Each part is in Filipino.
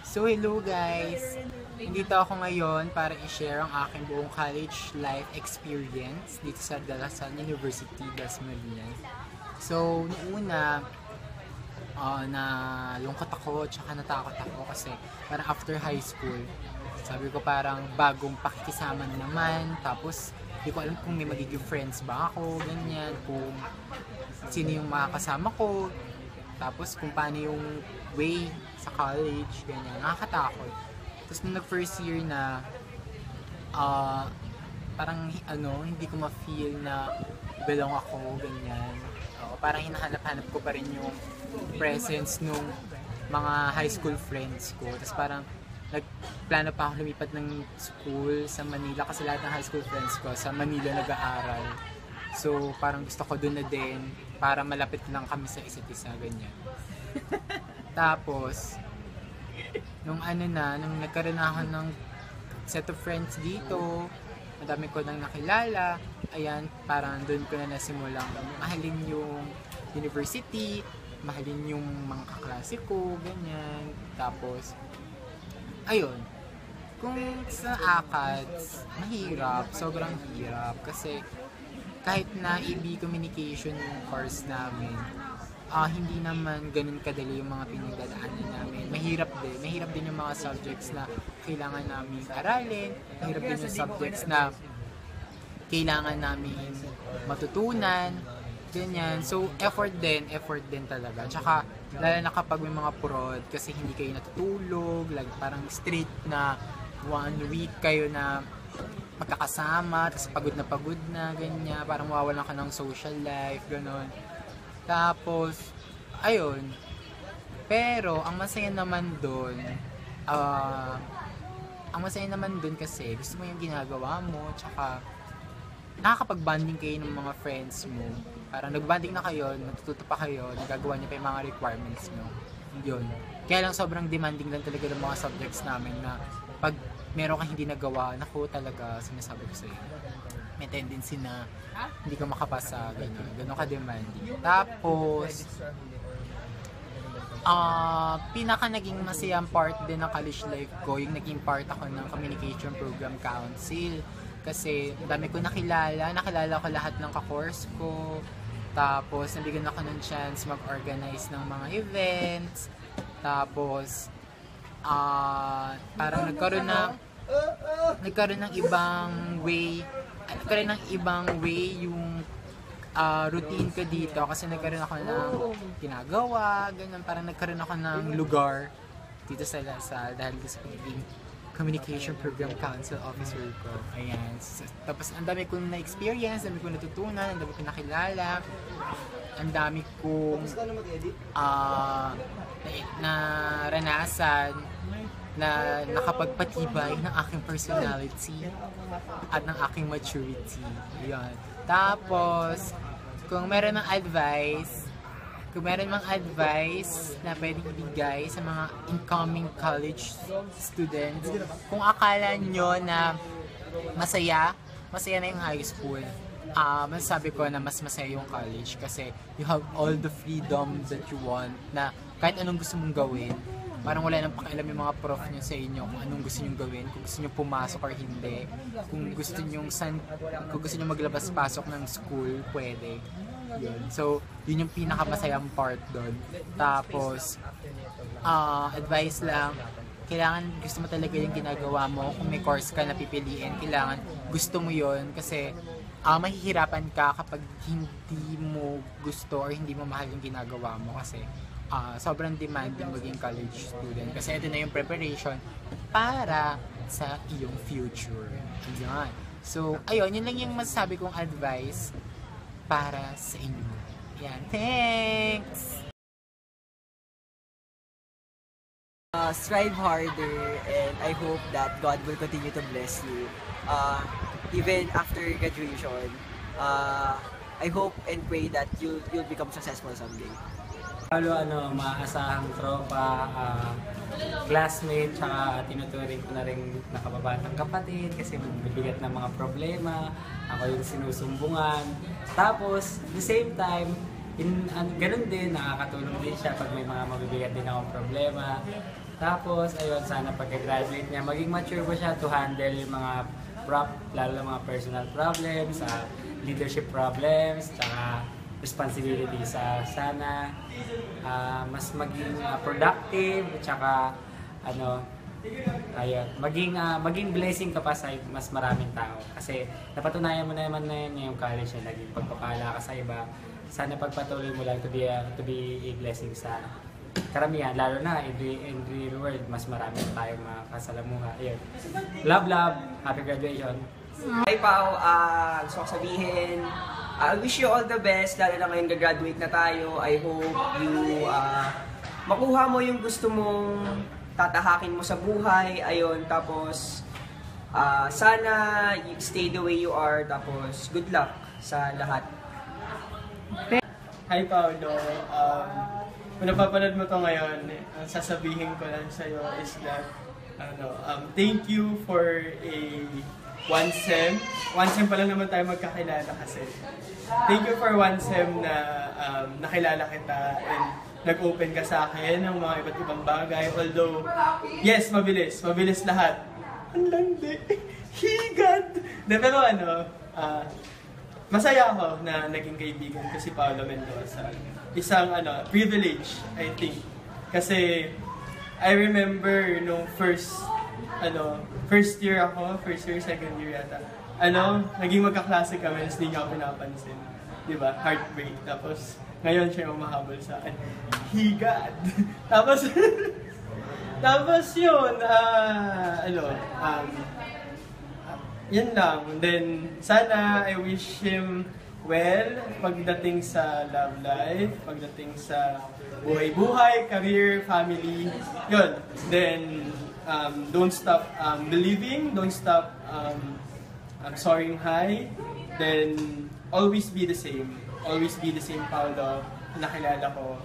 So hello guys! Nandito ako ngayon para i-share ang aking buong college life experience dito sa Dalasan University, Dasmariñas. So, noong uh, na lungkot ako tsaka natakot ako kasi parang after high school, sabi ko parang bagong pakikisama na naman, tapos hindi ko alam kung may magiging friends ba ako, ganyan, kung sino yung makakasama ko, tapos kung paano yung way sa college, ganyan, nakakatakot. Tapos nung nag-first year na, ah, parang ano, hindi ko ma-feel na belong ako, ganyan. Oo, parang hinahanap-hanap ko pa rin yung presence nung mga high school friends ko. Tapos parang nagplano pa ako lumipat ng school sa Manila kasi lahat ng high school friends ko sa Manila nag-aaral. So parang gusto ko doon na din para malapit lang kami sa isa't isa, ganyan. Tapos, nung ano na, nung nagkaroon na ako ng set of friends dito, madami ko nang nakilala, ayan, parang doon ko na nasimulang mahalin yung university, mahalin yung mga kaklase ko, ganyan. Tapos, ayun, kung sa ACADS, mahirap, sobrang hirap kasi kahit na EB communication yung course namin, ah hindi naman ganun kadali yung mga pinagdadaanan namin. Mahirap din. Mahirap din yung mga subjects na kailangan namin aralin. Mahirap din yung subjects na kailangan namin matutunan. Ganyan. So, effort din. Effort din talaga. Tsaka, lalo na kapag may mga prod, kasi hindi kayo natutulog, like parang straight na one week kayo na magkakasama, tapos pagod na pagod na, ganyan. Parang mawawalan ka ng social life, gano'n. Tapos, ayun. Pero, ang masaya naman doon, ah, ang masaya naman doon kasi gusto mo yung ginagawa mo, tsaka nakakapag-bonding kayo ng mga friends mo. Parang nag-bonding na kayo, natututo pa kayo, nagagawa niyo pa yung mga requirements nyo. Yun. Kaya lang sobrang demanding lang talaga ng mga subjects namin na pag meron kang hindi nagawa, naku talaga, sinasabi ko sa'yo may tendency na hindi ka makapasa, gano'n. Gano'n ka-demanding. Tapos, ah pinaka naging masayang part din ng college life ko, yung naging part ako ng Communication Program Council. Kasi, dami ko nakilala. Nakilala ko lahat ng ka-course ko. Tapos, nabigyan ako ng chance mag-organize ng mga events. Tapos, ah parang nagkaroon na nagkaroon ng ibang way nagkaroon ng ibang way yung uh, routine ko dito kasi nagkaroon ako ng ginagawa, ganun, parang nagkaroon ako ng lugar dito sa Lasal dahil sa pagiging communication program council officer ko. Ayan. Tapos ang dami kong na-experience, ang dami kong natutunan, ang dami kong nakilala, ang dami kong uh, na, naranasan na nakapagpatibay ng aking personality at ng aking maturity. Yan. Tapos, kung meron ng advice, kung meron mang advice na pwedeng ibigay sa mga incoming college students, kung akala nyo na masaya, masaya na yung high school, uh, masasabi ko na mas masaya yung college kasi you have all the freedom that you want na kahit anong gusto mong gawin, parang wala nang pakialam yung mga prof nyo sa inyo kung anong gusto nyo gawin, kung gusto nyo pumasok or hindi, kung gusto nyo san, kung gusto nyo maglabas-pasok ng school, pwede. Yun. So, yun yung pinakamasayang part doon. Tapos, uh, advice lang, kailangan gusto mo talaga yung ginagawa mo. Kung may course ka na pipiliin, kailangan gusto mo yon kasi uh, mahihirapan ka kapag hindi mo gusto or hindi mo mahal yung ginagawa mo kasi uh, sobrang demanding maging college student kasi ito na yung preparation para sa iyong future. Ayan. So, ayun, yun lang yung masasabi kong advice para sa inyo. Yan. Thanks! Uh, strive harder and I hope that God will continue to bless you. Uh, even after graduation, uh, I hope and pray that you'll, you'll become successful someday. Lalo ano, maasahang tropa, uh, classmate, tsaka tinuturing ko na rin nakababatang kapatid kasi mabibigat ng mga problema, ako yung sinusumbungan. Tapos, the same time, in, an, ganun din, nakakatulong din siya pag may mga mabibigat din akong problema. Tapos, ayun, sana pagka-graduate niya, maging mature po siya to handle yung mga prop, lalo mga personal problems, uh, leadership problems, tsaka responsibility sa sana ah, mas maging ah, productive, tsaka ano, ayun, maging ah, maging blessing ka pa sa mas maraming tao. Kasi napatunayan mo na naman na yun yung college na naging pagpapala ka sa iba. Sana pagpatuloy mo lang to be a, to be a blessing sa karamihan, lalo na in the, in the world, mas marami tayong mga kasalamuha. Ayun. Love, love. Happy graduation. Hi Pao, ah gusto ko sabihin, I wish you all the best, lalo na ngayon gagraduate na tayo. I hope you ah, makuha mo yung gusto mong tatahakin mo sa buhay. Ayun, tapos ah, sana stay the way you are. Tapos good luck sa lahat. Hi Paolo, um, kung napapanood mo to ngayon, ang sasabihin ko lang sa'yo is that, ano, um, thank you for a one sem. One sem pa lang naman tayo magkakilala kasi. Thank you for one sem na um, nakilala kita and nag-open ka sa akin ng mga iba't ibang bagay. Although, yes, mabilis. Mabilis lahat. Ang landi. Higad! De, pero ano, ah, masaya ako na naging kaibigan ko si Paolo Mendoza. Isang ano, privilege, I think. Kasi I remember nung first ano, first year ako, first year, second year yata. Ano, naging magkaklase kami, tapos hindi niya ako pinapansin. Di ba? Heartbreak. Tapos, ngayon siya yung mahabol sa akin. Higad! tapos, tapos yun, ah, ano, um, yun lang. Then, sana I wish him well pagdating sa love life, pagdating sa buhay-buhay, career, family. Yun. Then, um, don't stop um, believing, don't stop um, um, soaring high. Then, always be the same. Always be the same Paolo na nakilala ko.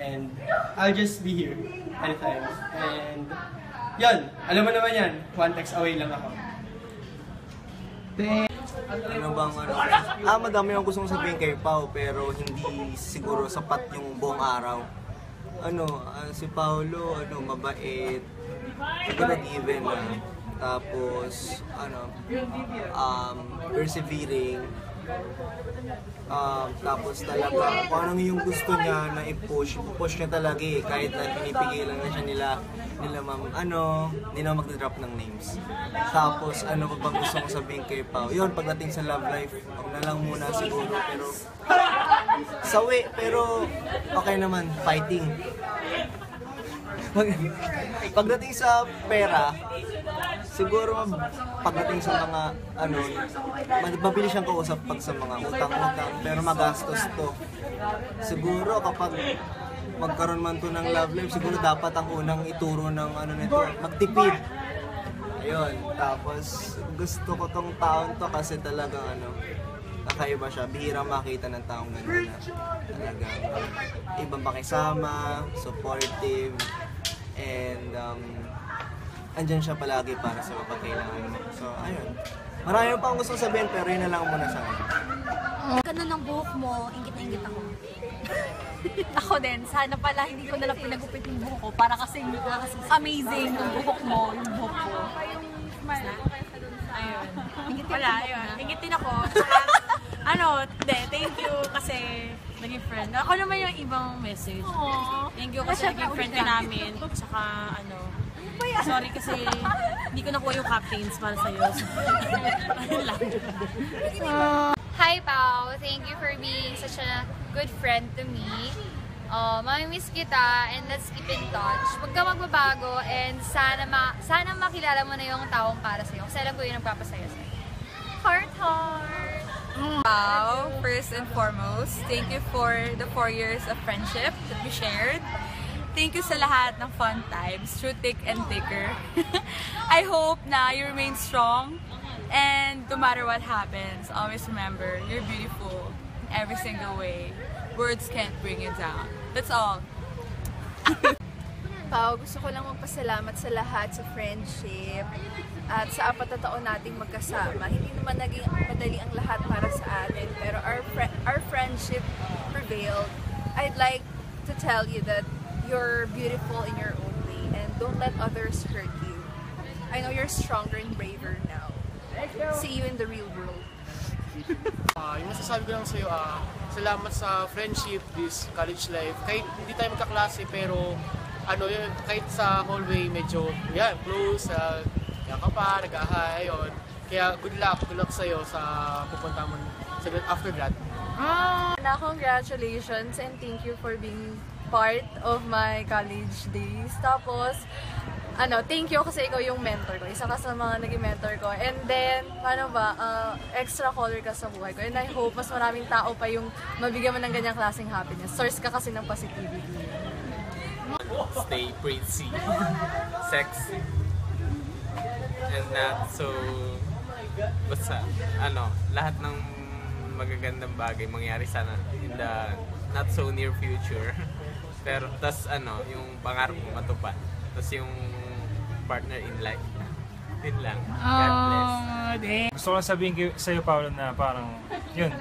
And I'll just be here anytime. And, yun. Alam mo naman yan. One text away lang ako. Ano bang ano? Ah, madami akong gustong sabihin kay Pao pero hindi siguro sapat yung buong araw. Ano, ah, si Paolo, ano, mabait, good even na. Tapos, ano, um, persevering. Um, tapos talaga, kung anong yung gusto niya na i-push, push niya talaga eh. Kahit na pinipigilan na siya nila, nila ma'am, ano, hindi na magdadrop ng names. Tapos, ano pa bang gusto kong sabihin kay Pao? Yun, pagdating sa love life, huwag na lang muna siguro, pero sawi, pero okay naman, fighting. Pag- pagdating sa pera, siguro pagdating sa mga ano, mabilis siyang kausap pag sa mga utang-utang, pero magastos to. Siguro kapag magkaroon man to ng love life, siguro dapat ang unang ituro ng ano nito, magtipid. Ayun, tapos gusto ko tong taon to kasi talagang ano, kakaiba siya. Bihira makita ng taong ganun na talagang ibang pakisama, supportive, and um, andyan siya palagi para sa mapagkailangan mo. So, ayun. Marami pa akong gusto sabihin pero yun na lang muna sa akin. Ganda ng buhok mo, ingit na ingit ako. ako din, sana pala hindi ko nalang pinagupit yung buhok ko para kasi amazing yung buhok mo, yung buhok ko. Ayun. Wala, ayun. Ingitin ako. Ano, de, thank you kasi naging friend. Ako naman yung ibang message. Thank you kasi naging friend ka namin. Saka, ano, sorry kasi hindi ko nakuha yung captains para sa'yo. Ayun lang. Hi, Pao. Thank you for being such a good friend to me. Uh, mamimiss kita and let's keep in touch. Huwag ka magbabago and sana, ma sana makilala mo na yung taong para sa'yo. Kasi alam ko yun ang papasaya sa'yo. Heart, heart! Wow, first and foremost, thank you for the four years of friendship that we shared. Thank you sa lahat ng fun times, through thick and thicker. I hope na you remain strong and no matter what happens, always remember you're beautiful every single way. Words can't bring you down. That's all. Pao, gusto ko lang magpasalamat sa lahat sa friendship at sa apat na taon nating magkasama. Hindi naman naging madali ang lahat para sa atin, pero our, fri- our friendship prevailed I'd like to tell you that you're beautiful in your own way and don't let others hurt you. I know you're stronger and braver now. See you in the real world. Ah, yung masasabi ko lang sa'yo, ah, salamat sa friendship, this college life. Kahit hindi tayo magkaklase, pero ano yun, kahit sa hallway, medyo, yan, close, uh, yan ka pa, nag-ahay, yun. Kaya good luck, good luck sa'yo sa pupunta mo sa after grad. Na congratulations and thank you for being part of my college days. Tapos, ano, thank you kasi ikaw yung mentor ko. Isa ka sa mga naging mentor ko. And then, paano ba, uh, extra color ka sa buhay ko. And I hope mas maraming tao pa yung mabigyan mo ng ganyang klaseng happiness. Source ka kasi ng positivity. stay pretty, sexy, and not so, basta, ano, lahat ng magagandang bagay mangyari sana in the not so near future. Pero, tas ano, yung pangarap mo matupad. Tas yung partner in life. Yun lang. God bless. Gusto ko lang sabihin kay- sa'yo, Paolo, na parang, yun,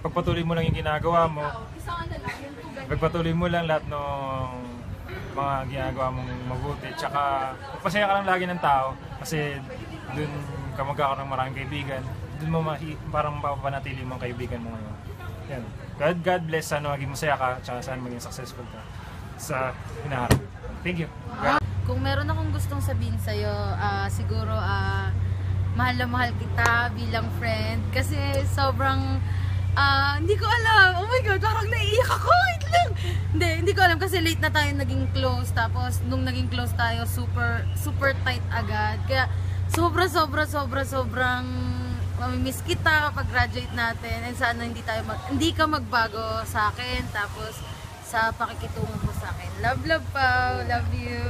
pagpatuloy mo lang yung ginagawa mo, pagpatuloy mo lang lahat ng mga ginagawa mong mabuti. Tsaka, magpasaya ka lang lagi ng tao kasi dun ka magkakaroon ng maraming kaibigan. Dun mo mahi, parang mapapanatili mo ang kaibigan mo ngayon. Yan. God, God bless. Sana maging masaya ka. Tsaka sana maging successful ka sa hinaharap. Thank you. Kung meron akong gustong sabihin sa'yo, ah, siguro ah, mahal na mahal kita bilang friend. Kasi sobrang, ah, hindi ko alam. Oh my God, parang naiiyak ako. Wait lang. Hindi, hindi ko alam kasi late na tayo naging close. Tapos nung naging close tayo, super, super tight agad. Kaya sobra, sobra, sobra, sobrang mamimiss kita pag graduate natin. And sana hindi tayo mag, hindi ka magbago sa akin. Tapos sa pakikitungo mo sa akin. Love, love, Pao. Love you.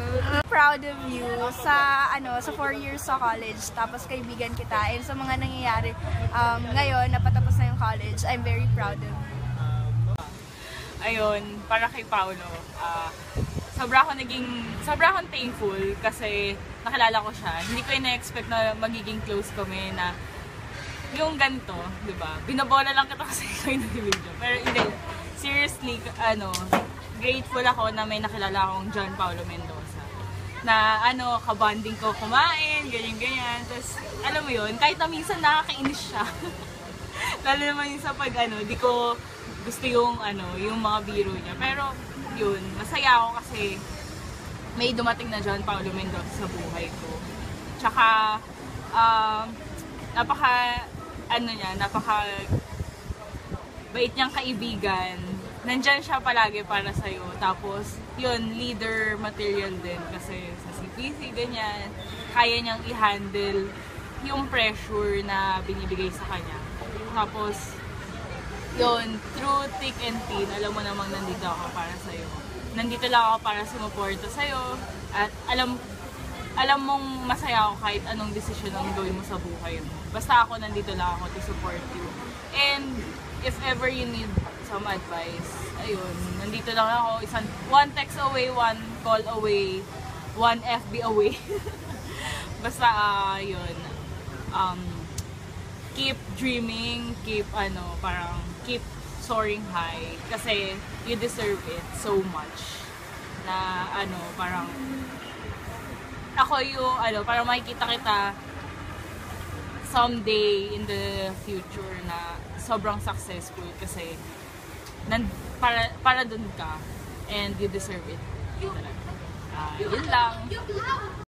proud of you sa ano sa four years sa college tapos kaibigan kita and sa mga nangyayari um, ngayon napatapos na yung college I'm very proud of you ayun, para kay Paolo, ah, sobra ako naging, sobra akong thankful kasi nakilala ko siya. Hindi ko ina-expect na magiging close kami na yung ganito, di ba? Binabola lang kita kasi ikaw yung video. Pero hindi, seriously, ano, grateful ako na may nakilala akong John Paulo Mendoza. Na ano, kabanding ko kumain, ganyan-ganyan. Tapos, alam mo yun, kahit na minsan nakakainis siya. Lalo naman yung sa pag ano, di ko gusto yung ano, yung mga biro niya. Pero yun, masaya ako kasi may dumating na John Paulo Mendoza sa buhay ko. Tsaka um, napaka ano niya, napaka bait niyang kaibigan. Nandyan siya palagi para sa'yo. Tapos, yun, leader material din. Kasi sa CPC, ganyan, kaya niyang i-handle yung pressure na binibigay sa kanya. Tapos, yun, through thick and thin, alam mo namang nandito ako para sa'yo. Nandito lang ako para sumuporta sa'yo. At alam alam mong masaya ako kahit anong desisyon ang gawin mo sa buhay mo. Basta ako nandito lang ako to support you. And if ever you need some advice, ayun, nandito lang ako. Isang, one text away, one call away, one FB away. Basta, yun. Um, keep dreaming, keep, ano, parang, keep soaring high. Kasi, you deserve it so much. Na, ano, parang, ako yung, ano, parang makikita kita someday in the future na sobrang successful kasi nan, para, para dun ka and you deserve it. Talaga. Ah, yun lang.